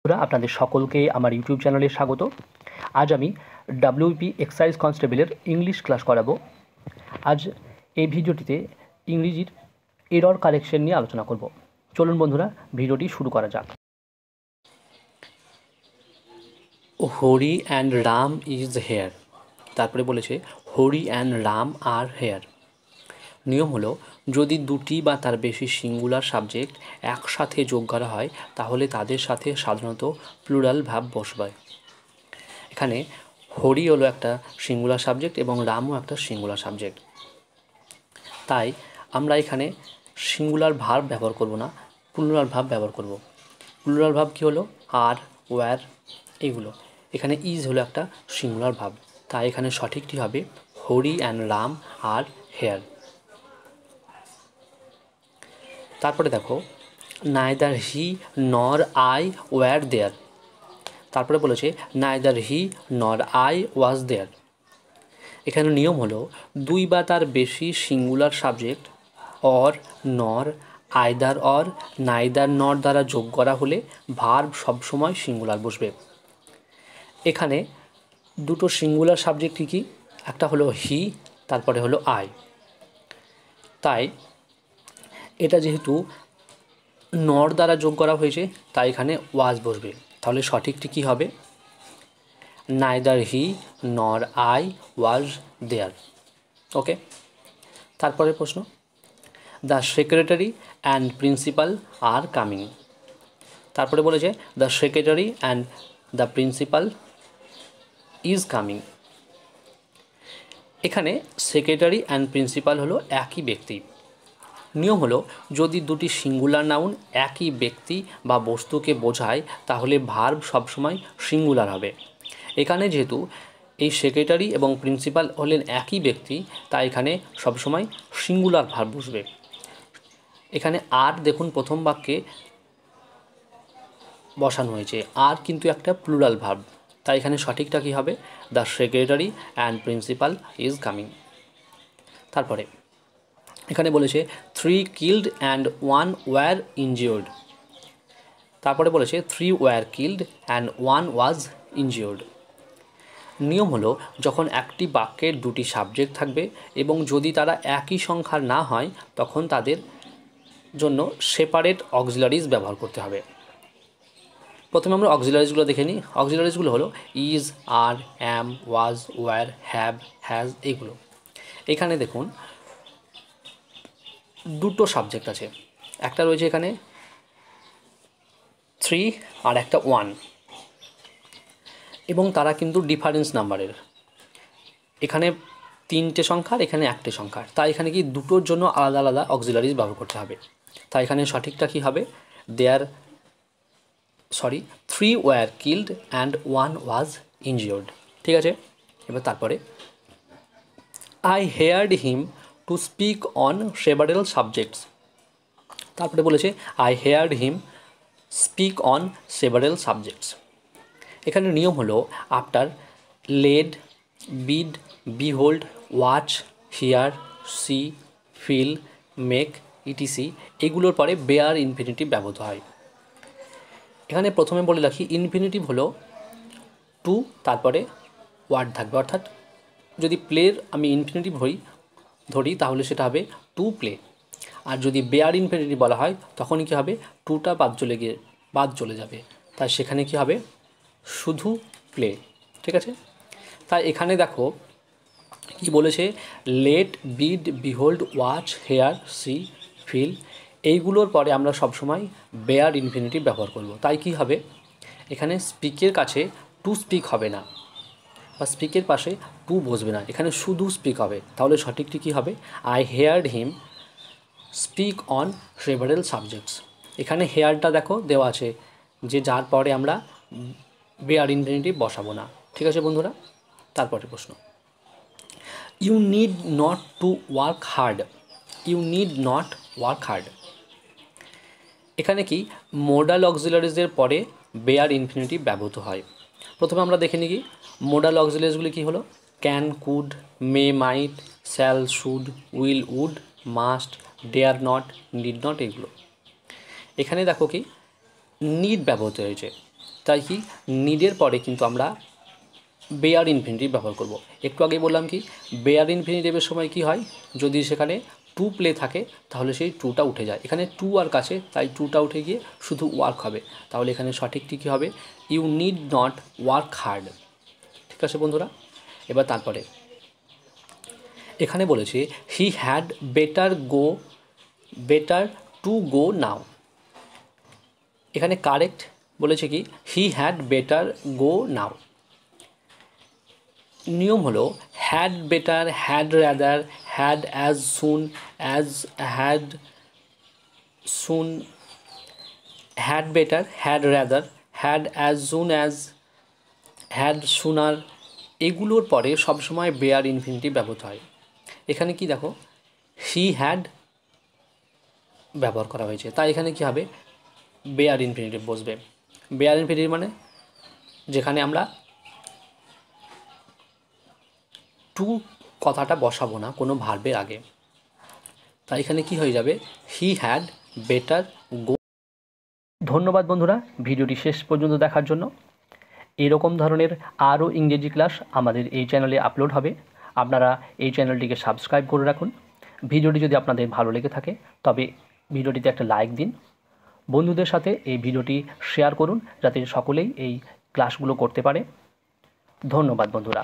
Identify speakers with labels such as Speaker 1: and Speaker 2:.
Speaker 1: বন্ধুরা, আপনাদের সকলকে আমার ইউটিউব চ্যানেলে স্বাগত। আজ আমি ডাব্লিউপি এক্সাইজ কনস্টেবলের ইংলিশ ক্লাস করাবো। আজ এই ভিডিওটিতে ইংরেজির এরর কালেকশন নিয়ে আলোচনা করব। চলুন বন্ধুরা, ভিডিওটি শুরু করা যাক। Hari and Ram is here তারপরে বলেছে Hari and Ram are here নিয়ম হলো, যদি দুটি বা তার বেশি সিঙ্গুলার সাবজেক্ট একসাথে যোগ করা হয়, তাহলে তাদের সাথে সাধারণত প্লুরাল ভাব বসবায়। এখানে হরি হলো একটা সিঙ্গুলার সাবজেক্ট এবং রামও একটা সিঙ্গুলার সাবজেক্ট। তাই আমরা এখানে সিঙ্গুলার ভাব ব্যবহার করব না, প্লুরাল ভাব ব্যবহার করব। প্লুরাল ভাব কী হলো? আর ওয়্যার এগুলো। এখানে ইজ হলো একটা সিঙ্গুলার ভাব। তাই এখানে সঠিকটি হবে Hari and Ram are here. তারপরে দেখো, নাইদার হি নর আই ওয়ার দেয়ার। তারপরে বলেছে, নাইদার হি নর আই ওয়াজ দেয়ার। এখানে নিয়ম হলো, দুই বা তার বেশি singular subject, or, nor, either or, neither nor দ্বারা যোগ করা হলে ভার্ব সবসময় সিঙ্গুলার বসবে। এখানে দুটো সিঙ্গুলার সাবজেক্ট কী কী? একটা হলো হি, তারপরে হলো আই। তাই এটা যেহেতু নর দ্বারা যোগ করা হয়েছে তাই এখানে ওয়াজ বসবে। তাহলে সঠিকটি কী হবে? নাইদার হি নর আই ওয়াজ দেয়ার ওকে তারপরে প্রশ্ন। The secretary and principal are coming তারপরে বলেছে the secretary and the principal is coming এখানে সেক্রেটারি অ্যান্ড প্রিন্সিপাল হলো একই ব্যক্তি। নিয়ম হলো যদি দুটি সিঙ্গুলার নাউন একই ব্যক্তি বা বস্তুকে বোঝায়, তাহলে ভার্ব সবসময় সিঙ্গুলার হবে। এখানে যেহেতু এই সেক্রেটারি এবং প্রিন্সিপাল হলেন একই ব্যক্তি, তাই এখানে সবসময় সিঙ্গুলার ভার্ব বসবে। এখানে আর দেখুন প্রথম বাক্যে বসানো হয়েছে। আর কিন্তু একটা প্লুরাল ভার্ব। তাই এখানে সঠিকটা কী হবে? The secretary and principal is coming. তারপরে এখানে বলেছে three killed and one were injured তারপরে বলেছে three were killed and one was injured নিয়ম হলো, যখন একটি বাক্যের দুটি সাবজেক্ট থাকবে এবং যদি তারা একই সংখ্যার না হয়, তখন তাদের জন্য সেপারেট অক্সিলারিজ ব্যবহার করতে হবে। প্রথমে আমরা অক্সিলারিজগুলো দেখে নিই। অক্সিলারিজগুলো হলো is are am was were have has এইগুলো এখানে দেখুন দুটো সাবজেক্ট আছে। একটা রয়েছে এখানে থ্রি আর একটা ওয়ান এবং তারা কিন্তু ডিফারেন্স নাম্বারের এখানে তিনটে সংখ্যার এখানে একটে সংখ্যার তাই এখানে কি দুটোর জন্য আলাদা আলাদা অক্সিলারিজ ব্যবহার করতে হবে। তাই এখানে সঠিকটা কী হবে? There sorry three were killed and one was injured ঠিক আছে? এবার তারপরে I heard him to speak on several subjects তারপরে বলেছে I hear him speak on several subjects এখানে নিয়ম হলো after let bid behold watch hear see feel make etc এগুলোর পরে বেয়ার ইনফিনিটিভ ব্যবহৃত হয়। এখানে প্রথমে বলে রাখি ইনফিনিটিভ হলো টু তারপরে ওয়ার্ড থাকবে। অর্থাৎ যদি প্লের আমি ইনফিনিটিভ হই ধরি, তাহলে সেটা হবে টু প্লে আর যদি বেয়ার ইনফিনিটিভ বলা হয়, তখনই কী হবে? টুটা বাদ চলে গিয়ে, বাদ চলে যাবে। তাই সেখানে কি হবে? শুধু প্লে ঠিক আছে? তাই এখানে দেখো, কি বলেছে? Let bid behold watch hear see feel এইগুলোর পরে আমরা সবসময় বেয়ার ইনফিনিটিভ ব্যবহার করব। তাই কি হবে? এখানে স্পিকের কাছে টু স্পিক হবে না। বা স্পিকের পাশে টু বসবে না, এখানে শুধু স্পিক হবে। তাহলে সঠিকটি কী হবে? I heard him speak on several subjects এখানে হেয়ারটা দেখো, দেওয়া আছে যে যার পরে আমরা বেয়ার ইনফিনিটিভ বসাবো না। ঠিক আছে বন্ধুরা? তারপরে প্রশ্ন। You need not to work hard you need not work hard এখানে কি? মোডাল অক্সিলারিজের পরে বেয়ার ইনফিনিটিভ ব্যবহৃত হয়। প্রথমে আমরা দেখে নিই কি মোডাল অক্সিলারিজগুলি কী হলো? Can could may might shall should will would must dare not need not এগুলো। এখানে দেখো কি নিড ব্যবহৃত হয়েছে। তাই কি নিডের পরে কিন্তু আমরা বেয়ার ইনফিনিটিভ ব্যবহার করব। একটু আগে বললাম কি বেয়ার ইনফিনিটিভের সময় কি হয়, যদি সেখানে টু প্লে থাকে, তাহলে সেই টুটা উঠে যায়। এখানে টু আর কাছে তাই টুটা উঠে গিয়ে শুধু ওয়ার্ক হবে। তাহলে এখানে সঠিকটি কী হবে? You need not work hard. ঠিক আছে বন্ধুরা? এবার তারপরে। এখানে বলেছে he had better go better to go now এখানে কারেক্ট বলেছে কি? হি হ্যাড বেটার গো নাও নিয়ম হলো had better had rather had as soon as had soon had better had rather had as soon as had sooner এগুলোর পরে সবসময় bare infinitive ব্যবহৃত হয়। এখানে কি দেখো? হি হ্যাড ব্যবহার করা হয়েছে। তাই এখানে কি হবে? বেয়ার ইনফিনিটিভ বসবে। বেয়ার ইনফিনিটিভ মানে যেখানে আমরা টু কথাটা বসাবো না, কোনো ভার্বের আগে। তাই এখানে কি হয়ে যাবে? হি হ্যাড বেটার ধন্যবাদ বন্ধুরা, ভিডিওটি শেষ পর্যন্ত দেখার জন্য। এরকম ধরনের আরও ইংরেজি ক্লাস আমাদের এই চ্যানেলে আপলোড হবে। আপনারা এই চ্যানেলটিকে সাবস্ক্রাইব করে রাখুন। ভিডিওটি যদি আপনাদের ভালো লেগে থাকে, তবে ভিডিওটিতে একটা লাইক দিন। বন্ধুদের সাথে এই ভিডিওটি শেয়ার করুন, যাতে সকলেই এই ক্লাসগুলো করতে পারে। ধন্যবাদ বন্ধুরা।